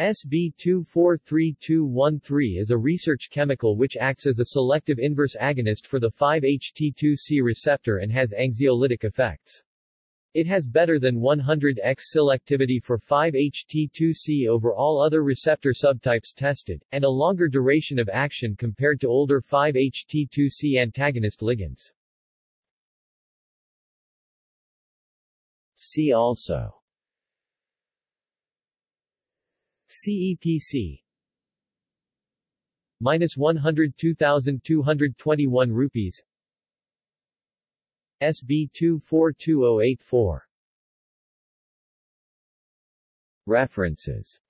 SB243213 is a research chemical which acts as a selective inverse agonist for the 5-HT2C receptor and has anxiolytic effects. It has better than 100x selectivity for 5-HT2C over all other receptor subtypes tested, and a longer duration of action compared to older 5-HT2C antagonist ligands. See also CEPC minus 102,221 rupees. SB 242084 References